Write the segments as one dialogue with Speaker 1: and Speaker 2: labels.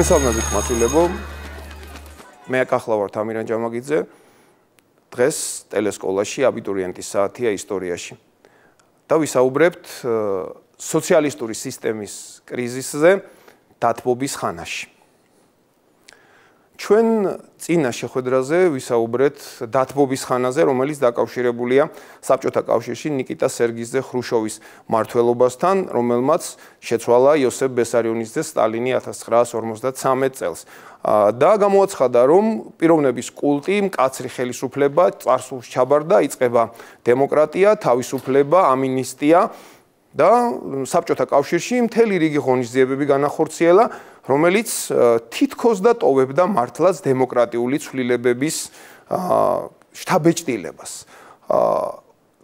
Speaker 1: მოგესალმებით მასილებო. მე აკახლა ვარ თამირან ჯამაგიძე. დღეს ტელესკოლაში აბიტურიენტის საათია ისტორიაში. და ვისაუბრებთ სოციალისტური სისტემის კრიზისზე დათბობის ხანაში. ჩვენ წინა შეხვედრაზე ვისაუბრეთ დათბობის ხანაზე, რომელიც დაკავშირებულია საბჭოთა კავშირში ნიკიტა სერგიზზე ხრუშოვის მართლობასთან, რომელმაც შეცვალა იოსებ ბესარიონის და სტალინი 1953 წელს. და გამოაცხადა, რომ პიროვნების კულტი, მკაცრი ხელისუფლება წარსულს ჩაბარდა, იწება დემოკრატია, თავისუფლება, ამინისტია და საბჭოთა კავშირში მთელი რიგი ღონისძიებები განახორციელა, რომელიც თითქოს და ტოვებდა მართლაც დემოკრატიული ცვლილებების შთაბეჭდილებას.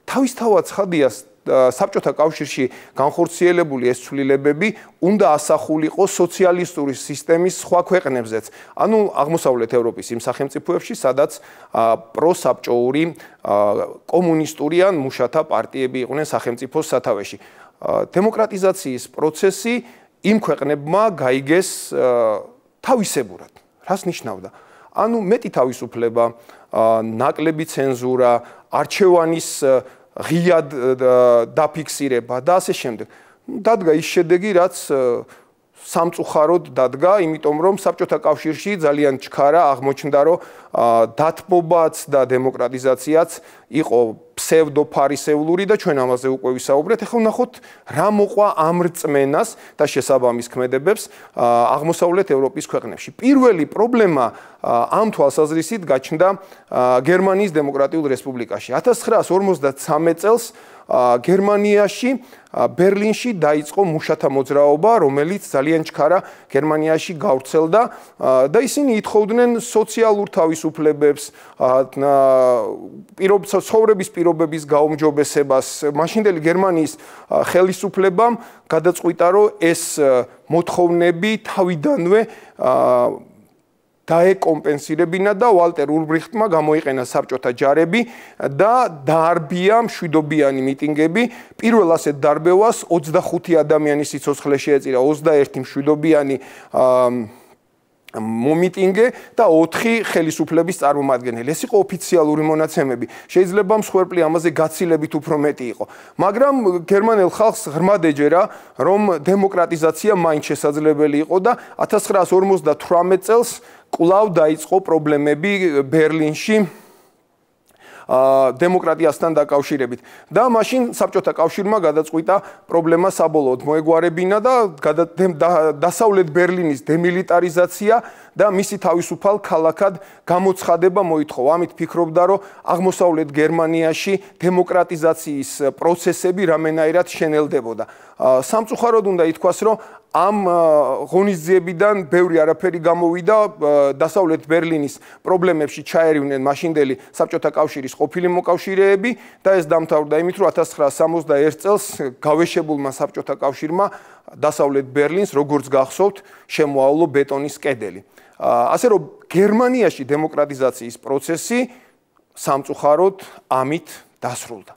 Speaker 1: თავისთავად ხადია საბჭოთა კავშირში განხორციელებული ეს ცვლილებები უნდა ასახულიყო სოციალისტური სისტემის სხვა ქვეყნებზეც. ანუ აღმოსავლეთ ევროპის იმ სახელმწიფოებში, სადაც პროსაბჭოური კომუნისტური ან მუშათა პარტიები იყვნენ სახელმწიფოს სათავეში. დემოკრატიზაციის პროცესი იმ ქვეყნებმა გაიგეს თავისებურად. რას ნიშნავდა? ანუ მეტი თავისუფლება, ნაკლები ცენზურა, არჩევანის ღიად დაფიქსირება და ასე შემდეგ. დადგა ის შედეგი, რაც სამწუხაროდ დადგა, იმიტომ რომ საბჭოთა კავშირში ძალიან ჩქარა აღმოჩნდა, რომ დათბობაც და დემოკრატიზაციაც იყო ფსევდოფარისეულური და ჩვენ ამაზე უკვე ვისაუბრეთ. ახლა ვნახოთ რა მოყვა ამ რწმენას და შესაბამის ქმედებებს აღმოსავლეთ ევროპის ქვეყნებში. პირველი პრობლემა ამ თვალსაზრისით გაჩნდა გერმანიის დემოკრატიულ რესპუბლიკაში. 1953 წელს გერმანიაში ბერლინში დაიწყო მუშათა მოძრაობა, რომელიც ძალიან ჩქარა გერმანიაში გავრცელდა და ისინი ითხოვდნენ სოციალურ თავისუფლებებს, პირობ ცხოვრების პირობების გაუმჯობესებას. მაშინდელი გერმანიის ხელისუფლებამ გადაწყვიტა, რომ ეს მოთხოვნები თავიდანვე დაეკომპენსირებინა და ვალტერ ულბრიხტმა გამოიყენა საბჭოთა ჯარები და დაარბია მშვიდობიანი მიტინგები. პირველ ასეთ დარბევას 25 ადამიანის სიცოცხლე შეეწირა 21 მშვიდობიანი მომიტინგე და 4 ხელისუფლების წარმომადგენელი. ეს იყო ოფიციალური მონაცემები. შეიძლება მსხვერპლი ამაზე გაცილებით უფრო მეტი იყო. მაგრამ გერმანელ ხალხს ღრმად ეჯერა, რომ დემოკრატიზაცია მაინც შესაძლებელი იყო და 1958 წელს კვლავ დაიწყო პრობლემები ბერლინში დემოკრატიასთან დაკავშირებით და მაშინ საბჭოთა კავშირმა გადაწყვიტა პრობლემა საბოლოოდ მოეგვარებინა და დასავლეთ ბერლინის დემილიტარიზაცია და მისი თავისუფალ ქალაქად გამოცხადება მოითხოვა. ამით ფიქრობდა, რომ აღმოსავლეთ გერმანიაში დემოკრატიზაციის პროცესები რამენაირად შენელდებოდა. სამწუხაროდ უნდა ითქვას, რომ ამ ღონისძიებიდან ბევრი არაფერი გამოვიდა დასავლეთ ბერლინის პრობლემებში ჩაერივნენ მაშინდელი საბჭოთა კავშირის ყოფილი მოკავშირეები და ეს დამთავრდა. იმით რომ 1961 წელს გავეშებულმა საბჭოთა კავშირმა დასავლეთ ბერლინს როგორც გახსოვთ შემოავლო ბეტონის კედელი. ასე რომ გერმანიაში დემოკრატიზაციის პროცესი სამწუხაროდ ამით დასრულდა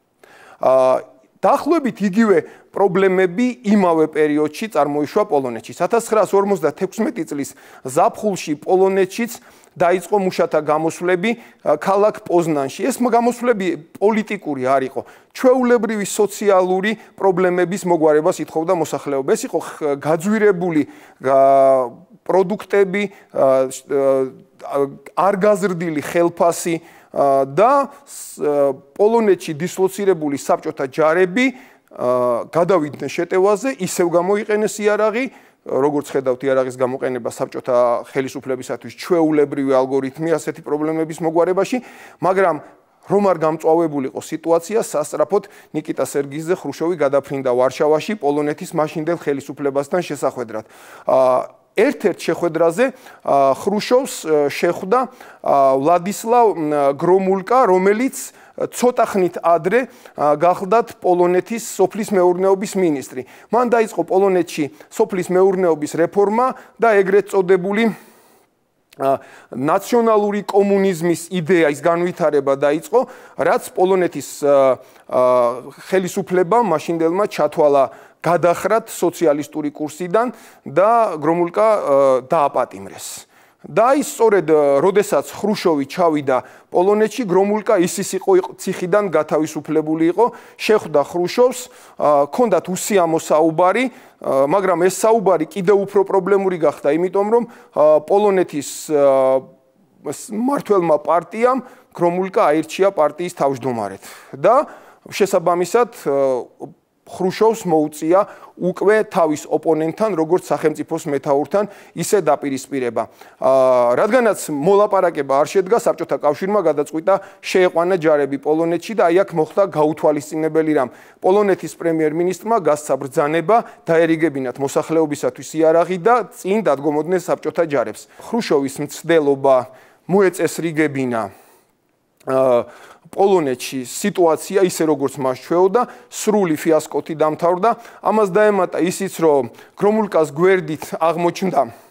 Speaker 1: დაახლოებით იგივე პრობლემები იმავე პერიოდში წარმოიშვა პოლონეთში. 1956 წლის ზაფხულში პოლონეთშიც დაიწყო მუშათა გამოსვლები ქალაქ პოზნანში. ეს გამოსვლები პოლიტიკური არ იყო, ჩვეულებრივი სოციალური პრობლემების მოგვარებას ითხოვდა მოსახლეობა. ეს იყო გაძვირებული პროდუქტები, არ გაზრდილი ხელფასი და პოლონეთში დისლოცირებული საბჭოთა ჯარები გადავიდნენ შეტევაზე, ისევ გამოიყენეს იარაღი, როგორც ხედავთ იარაღის გამოყენება საბჭოთა ხელისუფლებისათვის ჩვეულებრივი ალგორითმი ასეთი პრობლემების მოგვარებაში, მაგრამ რომ არ გამწვავებულიყო სიტუაცია, სასწრაფოდ ნიკიტა სერგიზზე ხრუშოვი გადაფრინდა ვარშავაში პოლონეთის მაშინდელ ხელისუფლებასთან შესახვედრად. აა ერთ-ერთ შეხვედრაზე ხრუშოვს შეხვდა ვლადისლავ გრომულკა, რომელიც ცოტა ხნით ადრე გახლდათ პოლონეთის სოფლის მეურნეობის ministri. მან დაიწყო პოლონეთში სოფლის მეურნეობის რეფორმა და ეგრეთ წოდებული ნაციონალური კომუნიზმის იდეის განვითარება დაიწყო, რაც პოლონეთის ხელისუფლებამ მაშინდელმა ჩათვალა გადახრათ სოციალისტური კურსიდან და გრომულკა დააპატიმრეს. და ის სწორედ როდესაც ხრუშოვი ჩავიდა პოლონეთში გრომულკა ისის იყო ციხიდან გათავისუფლებული იყო. შეხვდა ხრუშოვს ქონდათ უსიამო საუბარი მაგრამ ეს საუბარი კიდევ უფრო პრობლემური გახდა. იმიტომ რომ პოლონეთის მართლმა პარტიამ გრომულკა აირჩია პარტიის თავმჯდომარედ და შესაბამისად ხრუშოვს მოუწია უკვე თავის ოპონენტთან, როგორც სახელმწიფოს მეტაურთან, ისე დაპირისპირება. აა რადგანაც მოლაპარაკება არ შედგა, საბჭოთა კავშირმა გადაწყვიტა შეეყვანა ჯარები პოლონეთში და აი აქ მოხდა გაუთვალისწინებელი რამ. პოლონეთის პრემიერ-მინისტრმა გასცა ბრძანება დაერიგებინათ მოსახლეობისათვის იარაღი და წინ დადგომოდნენ საბჭოთა ჯარებს. ხრუშოვის მცდელობა მოეწესრიგებინა აა პოლონეთში სიტუაცია ისე როგორც მას ჩვეოდა, სრული ფიასკოთი დამთავრდა. ამას დაემატა ისიც, რომ გრომულკას გვერდით აღმოჩნდა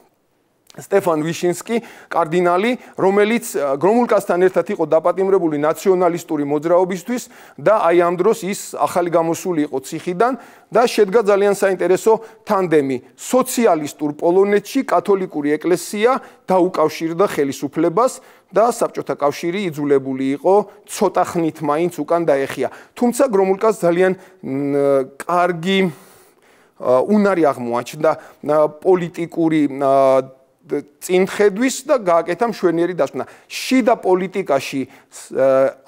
Speaker 1: სტეფან ვიშინსკი, კარდინალი, რომელიც გრომულკასთან ერთად იყო დაპატიმრებული ნაციონალისტური მოძრაობისთვის და აი ამ დროს ის ახალი გამოსული იყო ციხიდან და შედგა ძალიან საინტერესო თანდემი. სოციალისტურ პოლონეთში კათოლიკური ეკლესია დაუკავშირდა ხელისუფლებას და საბჭოთა კავშირი იძულებული იყო ცოტა ხნით მაინც უკან დაეხია. თუმცა გრომულკას ძალიან კარგი უნარი აღმოაჩნდა პოლიტიკური წინხედვის და გააკეთა მშვენიერი დასკვნა. შიდა პოლიტიკაში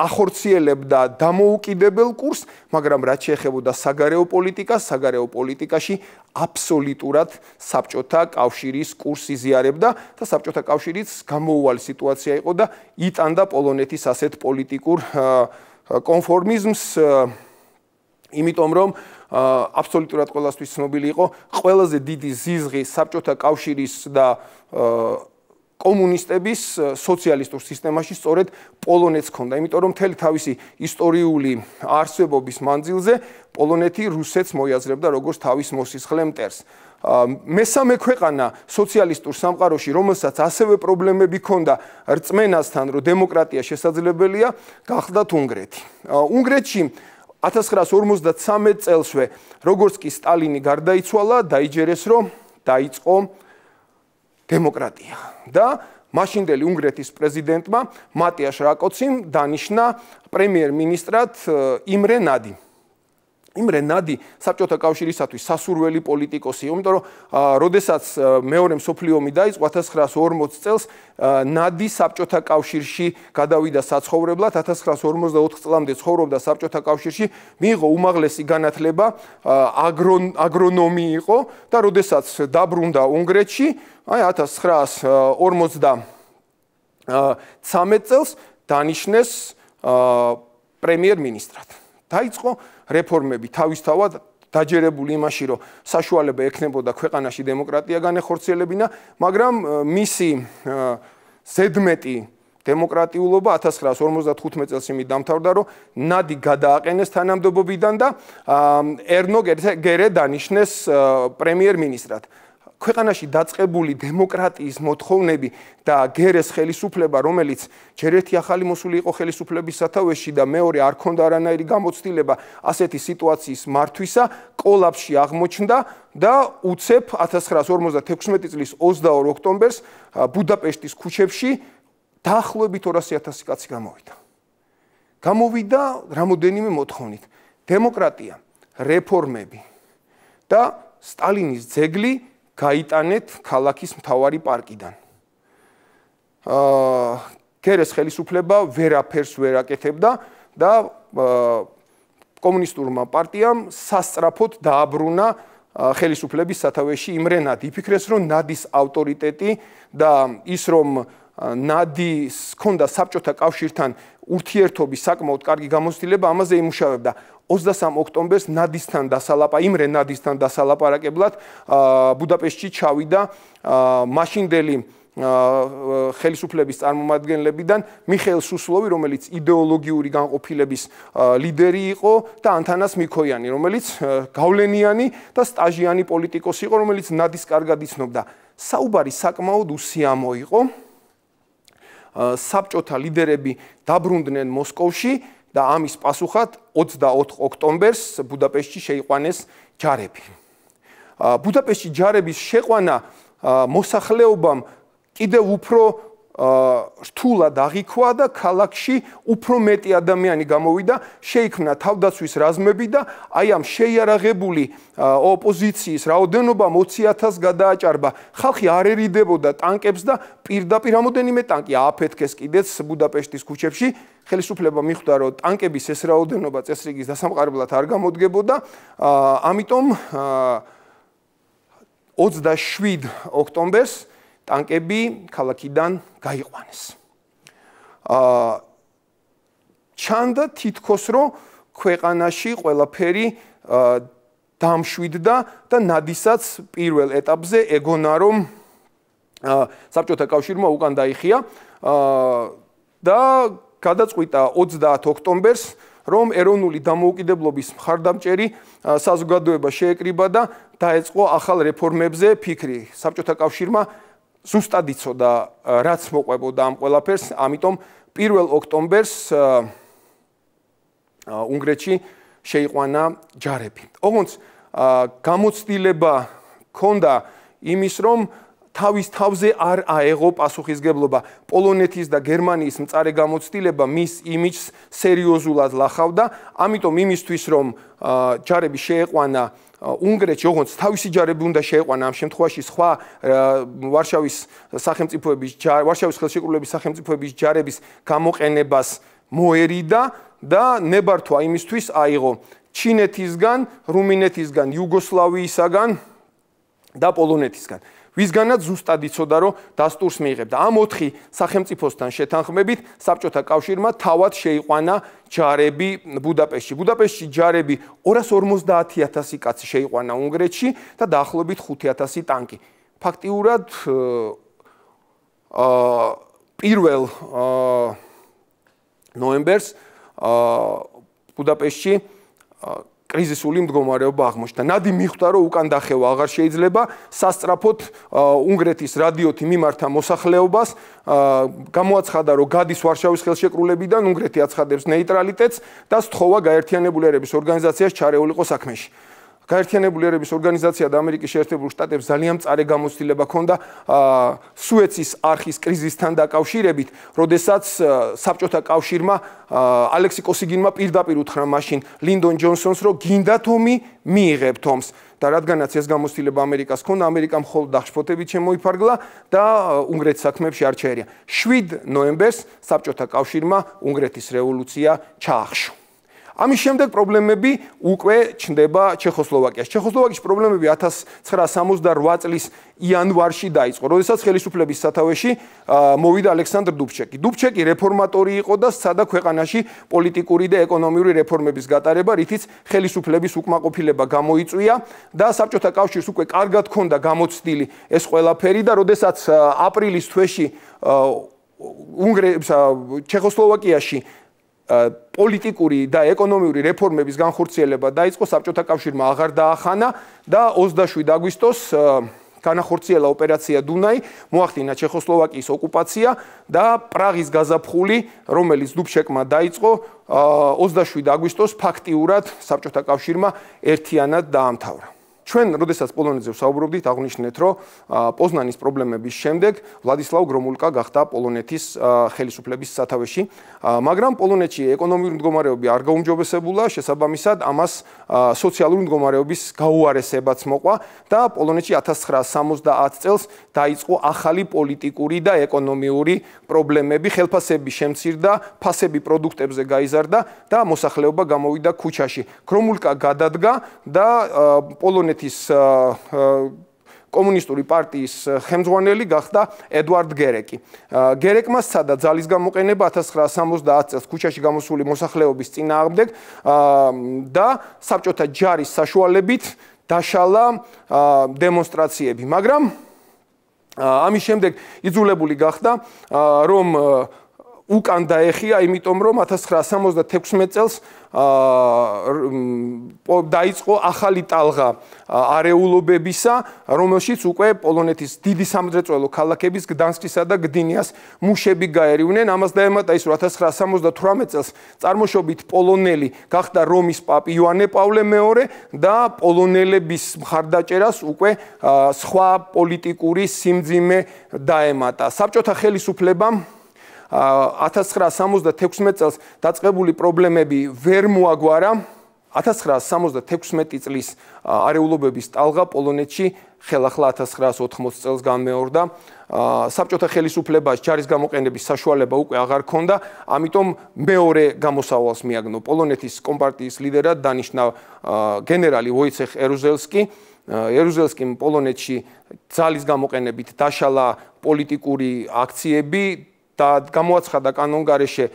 Speaker 1: ახორციელებდა დამოუკიდებელ კურსს, მაგრამ რაც შეეხებოდა საგარეო პოლიტიკას, საგარეო პოლიტიკაში აბსოლუტურად საბჭოთა კავშირის კურსს იზიარებდა და საბჭოთა კავშირიც გამოუვალი სიტუაცია იყო და იტანდა პოლონეთის ასეთ პოლიტიკურ კონფორმიზმს იმიტომ რომ აბსოლუტურად ყოველასთვის ცნობილი იყო ყველაზე დიდი ზიზღი საბჭოთა კავშირის და კომუნისტების სოციალისტურ სისტემაში სწორედ პოლონეთს ქონდა, იმიტომ რომ მთელი თავისი ისტორიული არსებობის მანძილზე პოლონეთი რუსეთს მოიაზრებდა როგორც თავის მოსისხლე მტერს. მესამე ქვეყანა სოციალისტურ სამყაროში, რომელსაც ასევე პრობლემები ჰქონდა რწმენასთან, რომ დემოკრატია შესაძლებელია, გახდათ უნგრეთი. უნგრეთში 1953 წელსვე როგორც კი სტალინი გარდაიცვალა, დაიჯერეს რომ დაიწყო დემოკრატია და მაშინდელი უნგრეთის პრეზიდენტმა მატიაშ რაკოციმ დანიშნა პრემიერ-მინისტრად იმრე ნადი. იმრე ნადი საბჭოთა კავშირისათვის სასურველი პოლიტიკოსი, იმიტომ რომ როდესაც მეორე მსოფლიო ომი დაიწყო 1940 წელს ნადი საბჭოთა კავშირში გადავიდა საცხოვრებლად. 1954 წლამდე ცხოვრობდა საბჭოთა კავშირში, მიიღო უმაღლესი განათლება, აგრონომი იყო და როდესაც დაბრუნდა უნგრეთში, აი 1953 წელს დანიშნეს პრემიერ-მინისტრად. დაიწყო რეფორმები თავისთავად დაჯერებული იმაში, რომ საშუალება ექნებოდა ქვეყანაში დემოკრატია განეხორციელებინა, მაგრამ მისი ზედმეტი დემოკრატიულობა 1955 წელს იმით დამთავრდა, რომ ნადი გადააყენეს თანამდებობიდან და ერნო გერე დანიშნეს პრემიერ-მინისტრად. ქვეყანაში დაწყებული დემოკრატიის მოთხოვნები და გერეს ხელისუფლება, რომელიც ჯერ ერთი ახალი მოსული იყო ხელისუფლების სათავეში და მეორე არ ქონდა არანაირი გამოცდილება ასეთი სიტუაციის მართვისა, კოლაფში აღმოჩნდა და უცებ 1956 წლის 22 ოქტომბერს ბუდაპეშტის ქუჩებში დაახლოებით 200.000 კაცი გამოვიდა. გამოვიდა რამოდენიმე მოთხოვნით: დემოკრატია, რეფორმები და სტალინის ძეგლი გაიტანეთ ქალაქის მთავარი პარკიდან. აა კერეს ხელისუფლება ვერაფერს ვერ აკეთებდა და კომუნისტურმა პარტიამ სასწრაფოდ დააბრუნა ხელისუფლების სათავეში იმრენად. იფიქრეს, რომ ნადის ავტორიტეტი და ის რომ ნადის ჰქონდა საბჭოთა კავშირთან ურთიერთობის საკმაოდ კარგი გამოცდილება, ამაზე იმუშავებდა. 23 ოქტომბერს ნადისთან დასალაპა, იმრე ნადისთან დასალაპარაკებლად ბუდაპეშტში ჩავიდა მაშინდელი ხელისუფლების წარმომადგენლებიდან მიხეილ სუსლოვი, რომელიც идеოლოგიური განყოფილების ლიდერი იყო და ანთანას მიქოიანი, რომელიც გავლენიანი და სტაჟიანი პოლიტიკოსი იყო, რომელიც ნადის კარგად იცნობდა. საუბარი საკმაოდ უსიამო იყო. საბჭოთა ლიდერები დაბრუნდნენ მოსკოვში და ამის პასუხად 24 ოქტომბერს ბუდაპეშტში შეიყვანეს ჯარები. ბუდაპეშტში ჯარების შეყვანა მოსახლეობამ კიდევ უფრო რთულად აღიქვა და ქალაქში უფრო მეტი ადამიანი გამოვიდა, შეიქმნა თავდაცვის რაზმები და აი ამ შეიარაღებული ოპოზიციის რაოდენობა 20000 გადააჭარბა. ხალხი არ ერიდებოდა ტანკებს და პირდაპირ რამოდენიმე ტანკი ააფეთქეს კიდეც ბუდაპეშტის ქუჩებში. ხელისუფლება მიხვდა, რომ ტანკების ეს რაოდენობა წესრიგის დასამყარებლად არ გამოდგებოდა. ამიტომ 27 ოქტომბერს ტანკები ქალაქიდან გაიყვანეს. აა ჩანდა თითქოს რომ ქვეყანაში ყველაფერი აა დამშვიდდა და ნადისაც პირველ ეტაპზე ეგონა რომ აა საბჭოთა კავშირმა უკან დაიხია აა და გადაწყვიტა 30 ოქტომბერს რომ ეროვნული დამოუკიდებლობის მხარდამჭერი საზოგადოება შეეკრიბა და დაეწყო ახალ რეფორმებზე ფიქრი. საბჭოთა კავშირმა ზუსტად იცოდა რაც მოყვებოდა ამ ყველაფერს, ამიტომ 1 ოქტომბერს უნგრეთში შეიყვანა ჯარები. ოღონდ გამოცდილება ქონდა იმის, რომ თავის თავზე არ აეღო პასუხისგებლობა. პოლონეთის და გერმანიის მწარე გამოცდილება მის იმიჯს სერიოზულად ლახავდა, ამიტომ იმისთვის რომ ჯარები შეეყვანა უნგრეთში, ოღონდ თავისი ჯარები უნდა შეეყვანა ამ შემთხვევაში სხვა ვარშავის სახელმწიფოების ვარშავის ხელშეკრულების სახელმწიფოების ჯარების გამოყენებას მოერიდა და ნებართვა იმისთვის აიღო ჩინეთისგან, რუმინეთისგან, იუგოსლავიისაგან და პოლონეთისგან. ვისგანაც ზუსტად იცოდა, რომ დასტურს მიიღებდა. ამ 4 სახელმწიფოსთან შეთანხმებით საბჭოთა კავშირმა თავად შეიყვანა ჯარები ბუდაპეშტში. ბუდაპეშტში ჯარები 250000 კაცი შეიყვანა უნგრეთში და დაახლოებით 5000 ტანკი. ფაქტიურად აა პირველ აა ნოემბერს აა ბუდაპეშტში კრიზისული მდგომარეობა აღმოჩნდა. ნადი მიხვდა, რომ უკან დახევა აღარ შეიძლება, სასწრაფოდ უნგრეთის რადიოთი მიმართა მოსახლეობას, გამოაცხადა, რომ გადის ვარშავის ხელშეკრულებიდან, უნგრეთი აცხადებს ნეიტრალიტეტს და სთხოვა გაერთიანებული ერების ორგანიზაციას ჩარეულიყო საქმეში. გაერთიანებული ერების ორგანიზაცია და ამერიკის შეერთებული შტატებს ძალიან მწარე გამოცდილება ჰქონდა სუეცის არხის კრიზისთან დაკავშირებით, როდესაც საბჭოთა კავშირმა ალექსი კოსიგინმა პირდაპირ უთხრა მაშინ ლინდონ ჯონსონს, რომ გინდათ ომი მიიღებთ ომს. და რადგანაც ეს გამოცდილება ამერიკას ჰქონდა, ამერიკამ ხოლმე დახშფოთებით შემოიფარგლა და უნგრეთის საქმეებში არ ჩაერია. 7 ნოემბერს საბჭოთა კავშირმა უნგრეთის რევოლუცია ჩაახშო. ამის შემდეგ პრობლემები უკვე ჩნდება ჩეხოსლოვაკიაში. ჩეხოსლოვაკიის პრობლემები 1968 წლის იანვარში დაიწყო, როდესაც ხელისუფლების სათავეში მოვიდა ალექსანდრ დუბჩეკი. დუბჩეკი რეფორმატორი იყო და სადა ქვეყანაში პოლიტიკური და ეკონომიური რეფორმების გატარება, რითიც ხელისუფლების უკმაყოფილება გამოიწვია და საბჭოთა კავშირს უკვე კარგად ჰქონდა გამოცდილი ეს ყველაფერი და როდესაც აპრილის თვეში უნგრეთსა ჩეხოსლოვაკიაში პოლიტიკური და ეკონომიური რეფორმების განხორციელება დაიწყო საბჭოთა კავშირმა აღარ დაახანა და 27 აგვისტოს განახორციელა ოპერაცია დუნაი, მოახდინა ჩეხოსლოვაკიის ოკუპაცია და პრაღის გაზაფხული, რომელიც დუბშეკმა დაიწყო 27 აგვისტოს ფაქტიურად საბჭოთა კავშირმა ერთიანად დაამთავრა. ჩვენ როდესაც პოლონეთზე ვსაუბრობდით, აღნიშნეთ, რომ პოზნანის პრობლემების შემდეგ ვლადისლავ გრომულკა გახდა პოლონეთის ხელისუფლების სათავეში, მაგრამ პოლონეთში ეკონომიკური მდგომარეობა არ გაუმჯობესებულა, შესაბამისად ამას სოციალური მდგომარეობის გაუარესებაც მოყვა და პოლონეთში 1970 წელს დაიწყო ახალი პოლიტიკური და ეკონომიური პრობლემები, ხელფასები შემცირდა, ფასები პროდუქტებზე გაიზარდა და მოსახლეობა გამოვიდა ქუჩაში. გრომულკა გადადგა და პოლონეთი პოლონეთის კომუნისტური პარტიის ხელმძღვანელი გახდა ედვარდ გერეკი. გერეკმა სცადა ძალის გამოყენება 1970 წელს ქუჩაში გამოსული მოსახლეობის წინააღმდეგ და საბჭოთა ჯარის საშუალებით დაშალა დემონსტრაციები, მაგრამ ამის შემდეგ იძულებული გახდა რომ უკან დაეხია, იმიტომ რომ 1976 წელს აა დაიწყო ახალი ტალღა არეულობებისა, რომელშიც უკვე პოლონეთის დიდი სამძრეწველო ქალაქების გდანსკისა და გდინიას მუშები გაერივნენ. ამას დაემატა ის, რომ 1978 წელს წარმოშობით პოლონელი გახდა რომის პაპი იოანე პავლე მეორე და პოლონელების მხარდაჭერას უკვე სხვა პოლიტიკური სიმძიმე დაემატა. საბჭოთა ხელისუფლებამ 1976 წელს დაწყებული პრობლემები ვერ მოაგვარა. 1976 წლის არეულობების ტალღა პოლონეთში ხელახლა 1980 წელს განმეორდა. საბჭოთა ხელისუფლებას ჯარის გამოყენების საშუალება უკვე აღარ ქონდა, ამიტომ მეორე გამოსავალს მიაგნო პოლონეთის კომპარტიის ლიდერად დანიშნა გენერალი ვოიცეხ ერუზელსკი. ერუზელსკიმ პოლონეთში ძალის გამოყენებით დაშალა პოლიტიკური აქციები და გამოაცხადა კანონგარეშე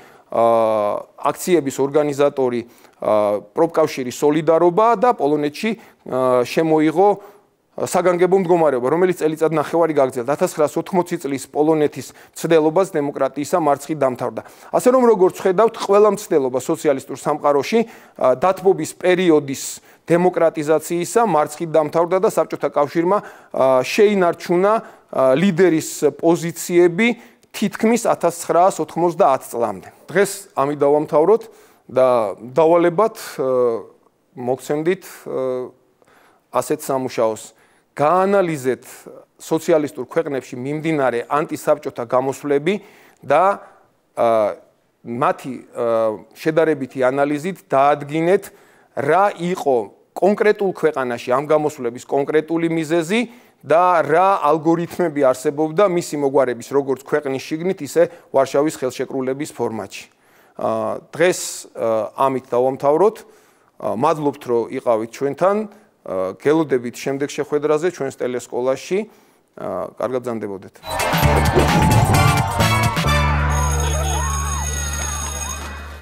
Speaker 1: აქციების ორგანიზატორი პროფკავშირის солиდარობა და პოლონეთში შემოიღო საგანგებო მდგომარეობა, რომელიც წელიწად ნახევარი გაგრძელდა. 1980 წლის პოლონეთის ცდელობას დემოკრატიისა მარცხი დამთავრდა. ასე რომ როგორც ხედავთ, ყველა მცდელობა სოციალისტურ სამყაროში დათბობის პერიოდის დემოკრატიზაციისა მარცხი დამთავრდა და საბჭოთა კავშირმა შეინარჩუნა ლიდერის პოზიციები თითქმის 1990 წლამდე. დღეს ამით დავამთავროთ და დავალებათ მოგცემდით ასეთ სამუშაოს გაანალიზეთ სოციალისტურ ქვეყნებში მიმდინარე ანტისაბჭოთა გამოსვლები და მათი შედარებითი ანალიზით დაადგინეთ რა იყო კონკრეტულ ქვეყანაში ამ გამოსვლების კონკრეტული მიზეზი და რა ალგორითმები არსებობდა მისი მოგვარების როგორც ქვეყნის შიგნით, ისე ვარშავის ხელშეკრულების ფორმატში. დღეს ამით დავამთავროთ. მადლობთ, რომ იყავით ჩვენთან. გელოდებით შემდეგ შეხვედრაზე ჩვენს ტელესკოლაში. კარგად ზანდებოდეთ.